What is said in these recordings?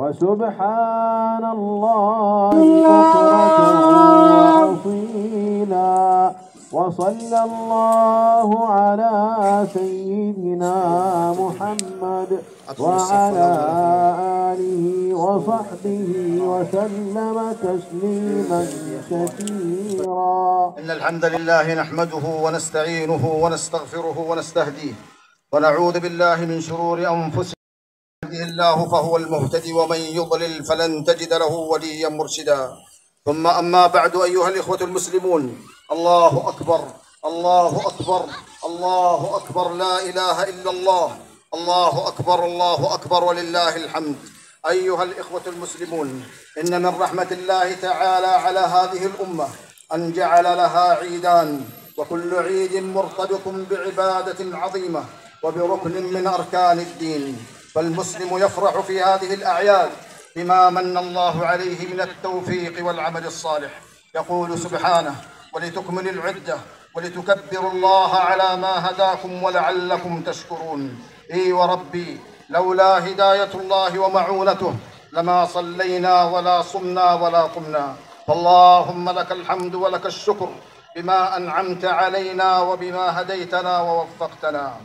وسبحان الله بكرة وأصيلا. وصلى الله على سيدنا محمد وعلى آله وصحبه وسلم تسليما كثيرا. إن الحمد لله نحمده ونستعينه ونستغفره ونستهديه ونعوذ بالله من شرور أنفسنا يهده الله فهو المهتدي ومن يضلل فلن تجد له وليا مرشدا. ثم أما بعد أيها الإخوة المسلمون الله أكبر الله أكبر الله أكبر لا إله إلا الله الله أكبر الله أكبر ولله الحمد. أيها الإخوة المسلمون إن من رحمة الله تعالى على هذه الأمة أن جعل لها عيدان وكل عيد مرتبط بعبادة عظيمة وبركن من أركان الدين. فالمسلم يفرح في هذه الأعياد بما من الله عليه من التوفيق والعمل الصالح. يقول سبحانه ولتكملوا العدة ولتكبروا الله على ما هداكم ولعلكم تشكرون. إي وربي لولا هداية الله ومعونته لما صلينا ولا صمنا ولا قمنا. فاللهم لك الحمد ولك الشكر بما أنعمت علينا وبما هديتنا ووفقتنا.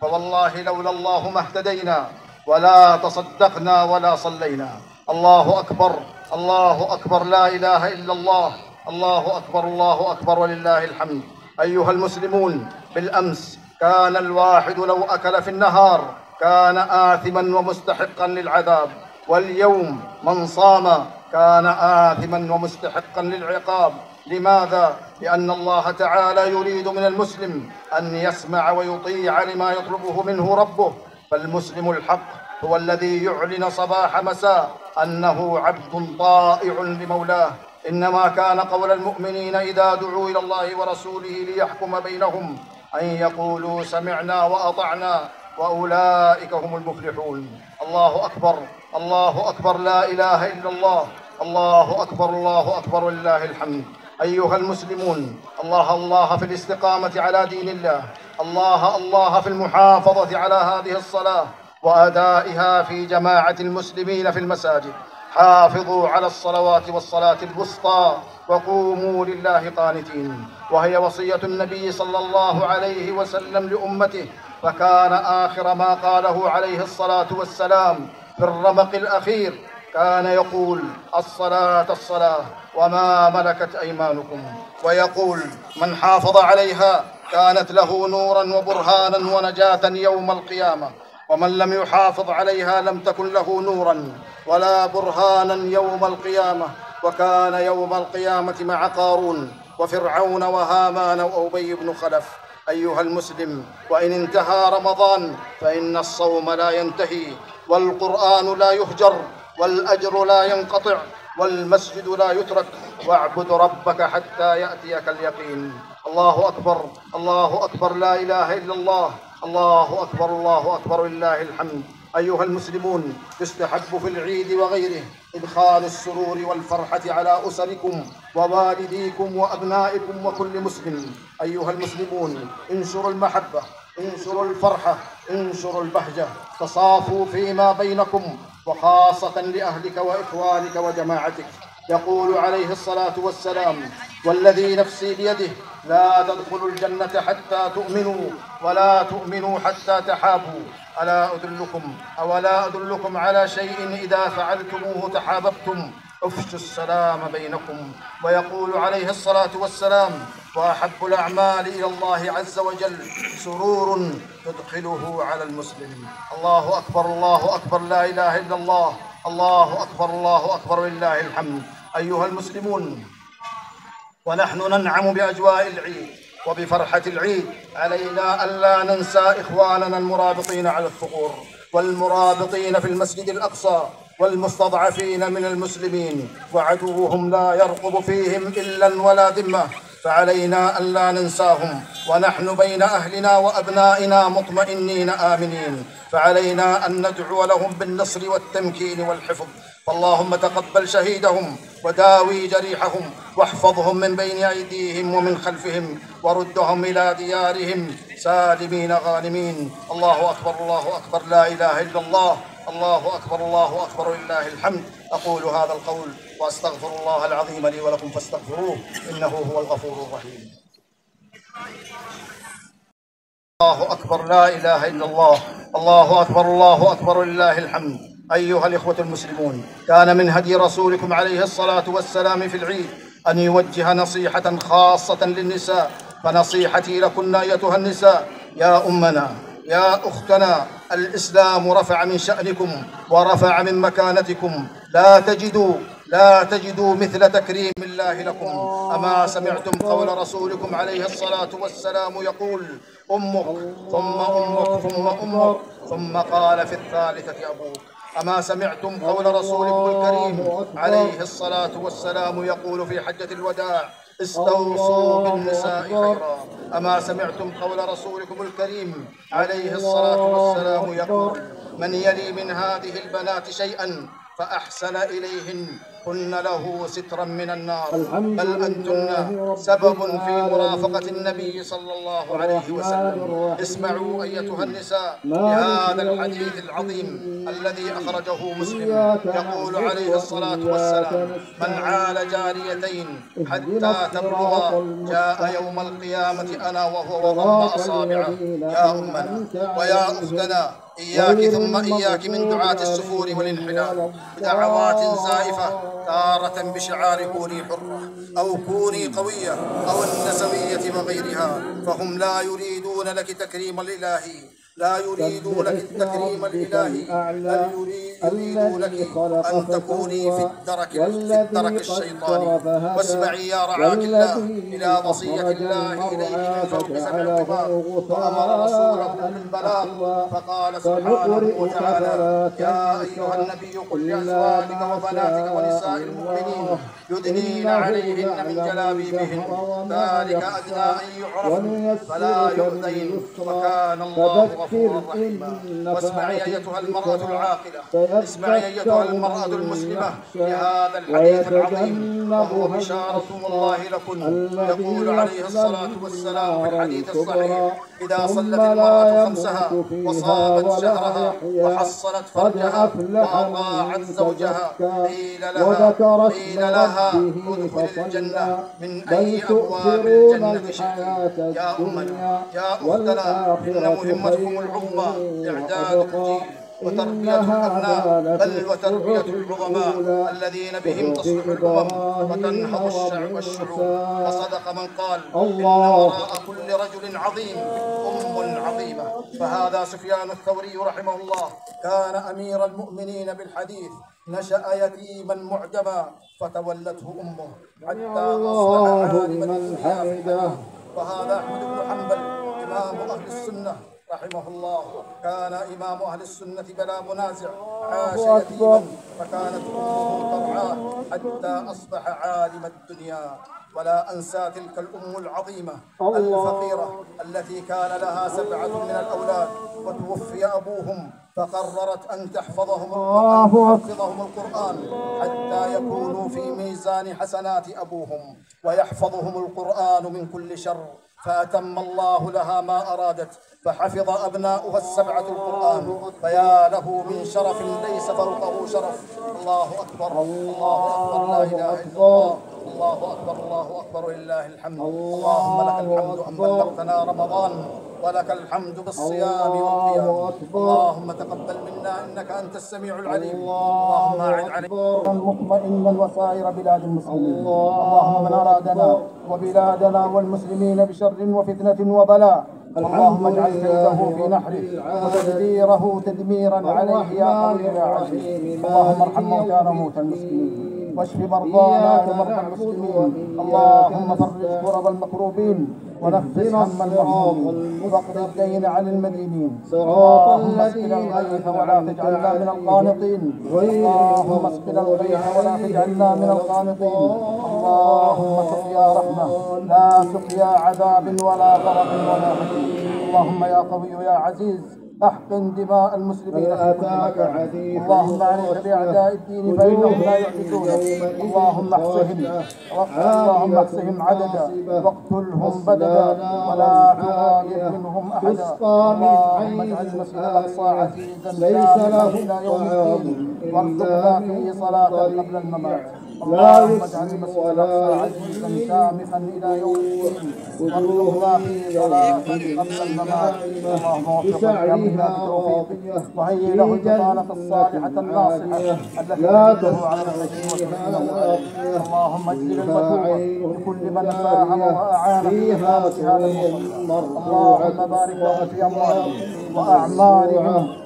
فوالله لولا الله ما اهتدينا ولا تصدقنا ولا صلينا. الله أكبر الله أكبر لا إله إلا الله. الله أكبر الله أكبر ولله الحمد. أيها المسلمون بالأمس كان الواحد لو أكل في النهار كان آثما ومستحقا للعذاب. واليوم من صام كان آثما ومستحقا للعقاب. لماذا؟ لأن الله تعالى يريد من المسلم أن يسمع ويطيع لما يطلبه منه ربه. فالمسلم الحق هو الذي يعلن صباح مساء أنه عبد طائع لمولاه. إنما كان قول المؤمنين إذا دعوا إلى الله ورسوله ليحكم بينهم أن يقولوا سمعنا وأطعنا وأولئك هم المفلحون. الله أكبر الله أكبر لا إله إلا الله. الله أكبر الله أكبر ولله الحمد. أيها المسلمون الله الله في الاستقامة على دين الله الله الله في المحافظة على هذه الصلاة وأدائها في جماعة المسلمين في المساجد. حافظوا على الصلوات والصلاة الوسطى وقوموا لله قانتين. وهي وصية النبي صلى الله عليه وسلم لأمته فكان آخر ما قاله عليه الصلاة والسلام في الرمق الأخير. كان يقول الصلاة الصلاة وما ملكت أيمانكم ويقول من حافظ عليها كانت له نورا وبرهانا ونجاة يوم القيامة ومن لم يحافظ عليها لم تكن له نورا ولا برهانا يوم القيامة وكان يوم القيامة مع قارون وفرعون وهامان وأبي بن خلف. أيها المسلم وإن انتهى رمضان فإن الصوم لا ينتهي والقرآن لا يهجر والأجر لا ينقطع والمسجد لا يترك. واعبد ربك حتى يأتيك اليقين. الله أكبر الله أكبر لا إله إلا الله. الله أكبر الله أكبر لله الحمد. أيها المسلمون يستحب في العيد وغيره. إدخال السرور والفرحة على أسركم ووالديكم وأبنائكم وكل مسلم. أيها المسلمون انشروا المحبة انشروا الفرحة انشروا البهجة. تصافوا فيما بينكم. وخاصة لأهلك وإخوانك وجماعتك يقول عليه الصلاة والسلام والذي نفسي بيده لا تدخلوا الجنة حتى تؤمنوا ولا تؤمنوا حتى تحابوا. ألا أدلكم أولا أدلكم على شيء إذا فعلتموه تحاببتم؟ أفشوا السلام بينكم ويقول عليه الصلاة والسلام وأحب الأعمال إلى الله عز وجل سرور تدخله على المسلم. الله أكبر الله أكبر لا إله إلا الله. الله أكبر الله أكبر لله الحمد. أيها المسلمون ونحن ننعم بأجواء العيد وبفرحة العيد. علينا ألا ننسى إخواننا المرابطين على الثغور والمرابطين في المسجد الأقصى. والمستضعفين من المسلمين وعدوهم لا يرقب فيهم إلا ولا ذمة فعلينا ألا ننساهم ونحن بين أهلنا وأبنائنا مطمئنين آمنين فعلينا أن ندعو لهم بالنصر والتمكين والحفظ فاللهم تقبل شهيدهم وداوي جريحهم واحفظهم من بين أيديهم ومن خلفهم وردهم إلى ديارهم سالمين غانمين. الله أكبر الله أكبر لا إله إلا الله. الله أكبر الله أكبر لله الحمد. أقول هذا القول وأستغفر الله العظيم لي ولكم فاستغفروه إنه هو الغفور الرحيم. الله أكبر لا إله إلا الله. الله أكبر الله أكبر لله الحمد. أيها الإخوة المسلمون كان من هدي رسولكم عليه الصلاة والسلام في العيد أن يوجه نصيحة خاصة للنساء. فنصيحتي لكن أيتها النساء يا أمنا يا أختنا الإسلام رفع من شأنكم ورفع من مكانتكم. لا تجدوا لا تجدوا مثل تكريم الله لكم. أما سمعتم قول رسولكم عليه الصلاة والسلام يقول أمك ثم أمك ثم أمك ثم قال في الثالثة أبوك. أما سمعتم قول رسولكم الكريم عليه الصلاة والسلام يقول في حجة الوداع استوصوا بالنساء خيرا. أما سمعتم قول رسولكم الكريم عليه الصلاة والسلام يقول من يلي من هذه البنات شيئا فأحسن إليهن. كن له سترا من النار. بل أنتن سبب في مرافقة النبي صلى الله عليه وسلم. اسمعوا أيتها النساء. لهذا الحديث العظيم الذي أخرجه مسلم. يقول عليه الصلاة والسلام من عال جاريتين حتى تبلغا. جاء يوم القيامة أنا وهو وضم أصابعه. يا أمنا ويا أختنا إياك ثم إياك من دعاة السفور والانحلال دعوات زائفة تارة بشعار كوني حرة أو كوني قوية أو النسوية وغيرها. فهم لا يريدون لك تكريم الإلهي. لا يريدون لك التكريم الإلهي بل يريدون لك أن تكوني في الدرك في الدرك الشيطاني. واسمعي يا رعاك الله إلى وصية الله إليك من فوق سبع طباق وأمر رسوله بالبلاغ فقال سبحانه وتعالى يا أيها النبي قل لأزواجك وبناتك ونساء المؤمنين يدنين عليهن من جلابيبهن. ذلك أدنى أن يعرفن فلا يؤذين وكان الله غفورا رحيما واسمعي أيتها المرأة العاقلة. اسمعي أيتها المرأة المسلمة. لهذا الحديث العظيم. وهو بشارة الله لكن يقول عليه الصلاة والسلام في الحديث الصحيح. إذا صلت المرأة خمسها وصامت شهرها وحصلت فرجها وأطاعت زوجها. قيل لها قيل لها ادخل الجنة. من أي أبواب الجنة شئت يا أمنا يا أختنا إن مهمتكم العظمى إعداد الجيل وتربية الأبناء بل وتربية العظماء الذين بهم تصلح الأمم وتنهض الشعب والشعوب. وصدق من قال إن وراء كل رجل عظيم أم عظيمة. فهذا سفيان الثوري رحمه الله كان أمير المؤمنين بالحديث نشأ يتيما معجما فتولته أمه حتى أصبح عالما وهذا أحمد بن حنبل إمام أهل السنة. رحمه الله كان إمام أهل السنة بلا منازع. عاش يتيما. فكانت أمه ترعاه حتى أصبح عالم الدنيا. ولا أنسى تلك الأم العظيمة الفقيرة التي كان لها سبعة من الأولاد. وتوفي أبوهم. فقررت أن تحفظهم القرآن تحفظهم القرآن حتى يكونوا في ميزان حسنات أبوهم. ويحفظهم القرآن من كل شر. فأتم الله لها ما أرادت فحفظ أبناؤها السبعة القرآن فيا له من شرف ليس فوقه شرف. الله أكبر الله أكبر لا إله إلا الله. الله أكبر الله أكبر لله الحمد. اللهم لك الحمد أن بلغتنا رمضان. ولك الحمد بالصيام والقيام. اللهم تقبل منا إنك أنت السميع العليم. اللهم اعن علينا مطمئنا وسائر بلاد المسلمين. اللهم من أرادنا وبلادنا والمسلمين بشر وفتنة وبلاء. اللهم اجعل كيده في نحره وتدبيره تدميرا عليه يا قوي يا عزيز. اللهم ارحم موتانا وموتى المسلمين. واشف مرضانا ومرضى المسلمين. اللهم فرج كرب المكروبين هم المهمومين واقض الدين عن المدينين. اللهم اسقنا الغيث ولا تجعلنا من القانطين. اللهم اسقنا الغيث ولا تجعلنا من القانطين. اللهم سقيا رحمة. لا سقيا عذاب ولا غرق ولا حكيم اللهم يا قوي يا عزيز. أحقن دماء المسلمين. كل مكان اللهم عليك بأعداء الدين فإنهم لا يعجزون اللهم احصهم. اللهم احصهم عددا. واقتلهم بددا. ولا تغادر منهم أحدا. اللهم اجعل المسجد الأقصى عزيزا ليس له إلى يوم الدين. وارزقنا فيه صلاة قبل الممات. اللهم اجعل المسجد الأقصى عزيزا سامحا إلى يوم الدين فيه صلاه قبل الممات اللهم وهيئ له التي تدله على الخير اللهم اجزل لكل من ساهم واعان في هذا اللهم بارك في واعمالهم وأعمالهم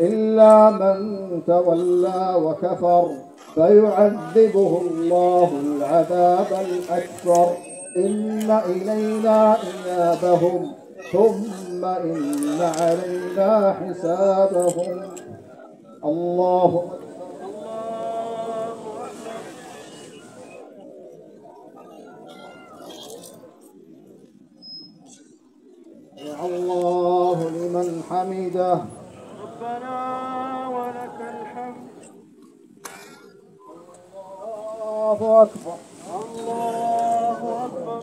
إلا من تولى وكفر فيعذبه الله العذاب الأكبر. إن إلينا إيابهم ثم إن علينا حسابهم. الله الله لمن حمده ربنا ولك الحمد الله أكبر الله أكبر